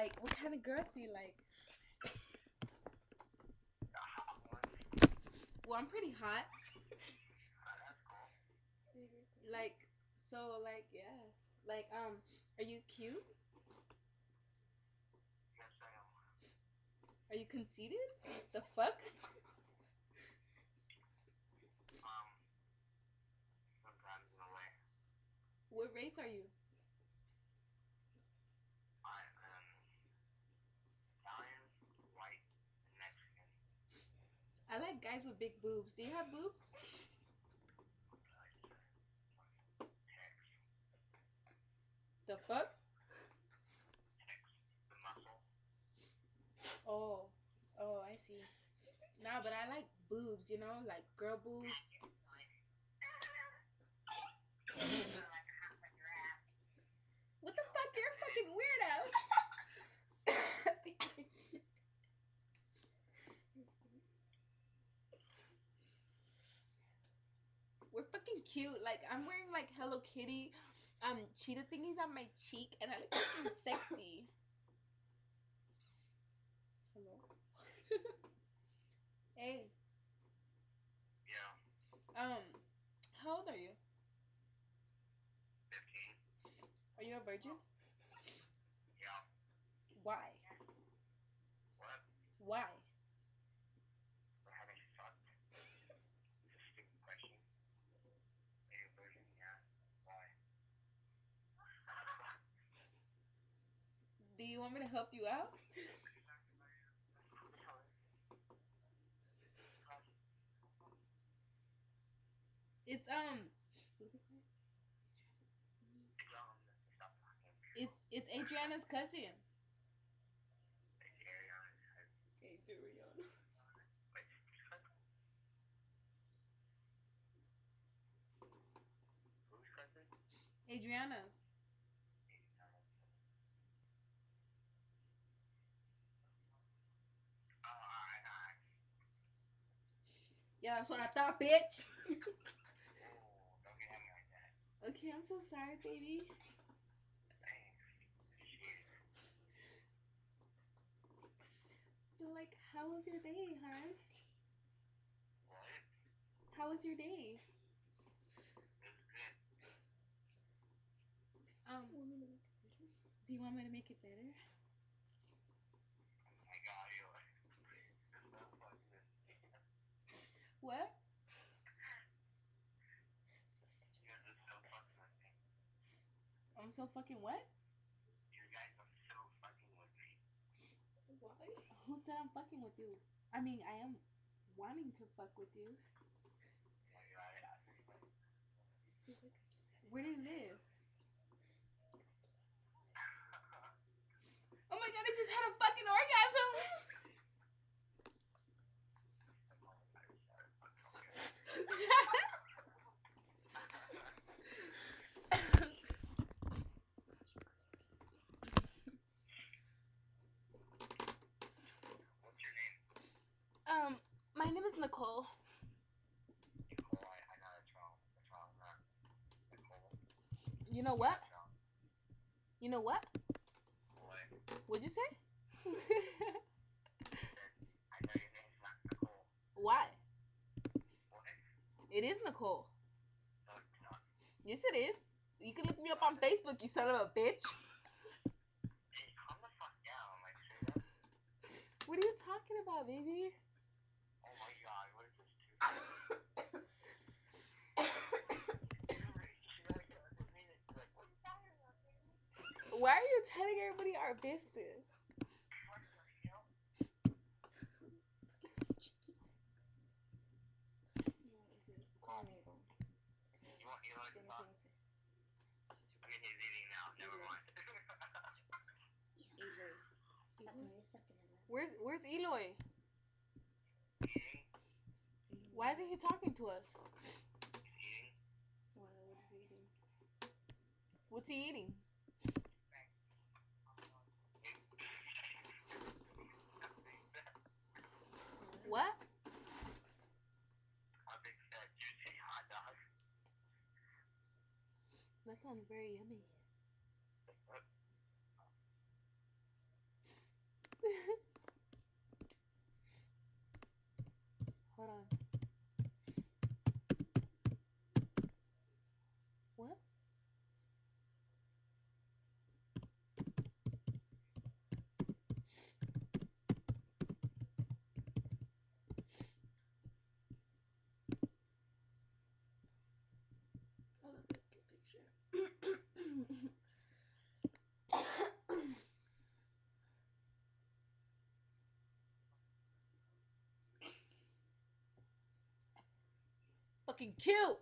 Like, what kind of girls do you like? The hot ones. Well, I'm pretty hot. Oh, cool. Like, so, like, yeah. Like, um, are you cute? Yes, I am. Are you conceited? The fuck? Um, sometimes in a way. What race are you? I am Italian, white, and Mexican. I like guys with big boobs. Do you have boobs? The fuck? Oh, oh, I see. Nah, but I like boobs, you know, like girl boobs. What the fuck? You're a fucking weirdo. We're fucking cute. Like I'm wearing like Hello Kitty, um, cheetah thingies on my cheek, and I look fucking sexy. Hello. hey, Yeah. um, how old are you? 15. Are you a virgin? Yeah. Why? What? Why? For having fucked? It's a stupid question. Are you a virgin? Yeah. Why? Do you want me to help you out? It's um, Dumb. Stop talking. it's it's Adriana's cousin. Adriana. Wait, whose cousin? Adriana. Yeah, that's what I thought, bitch. Oh, don't get like that. Okay, I'm so sorry, baby. So like, how was your day, hon? What? How was your day? It was good. Um, do you want me to make it better? Oh my god, you're you're so fucking What? You're just so fucking with me. I'm so fucking what? You guys are so fucking with me. Why? Who said I'm fucking with you? I mean, I am wanting to fuck with you. Oh. Where do you live? Oh my god, I just had a fucking orgasm. What's your name? um, my name is Nicole. Nicole. I, I know that's wrong. That's wrong. Not Nicole. You know what? You know what? What? What'd you say? I know your name's not Nicole. Why? What? It is Nicole. No, it's not. Yes, it is. You can look me up on Facebook, you son of a bitch. Hey, calm the fuck down. Like. What are you talking about, baby? Oh my god, what is this too? Why are you telling everybody our business? Mind. Where's Where's Eloy? Why isn't he talking to us? What's he eating? What? A big fat juicy hot dog. That sounds very yummy. Fucking cute.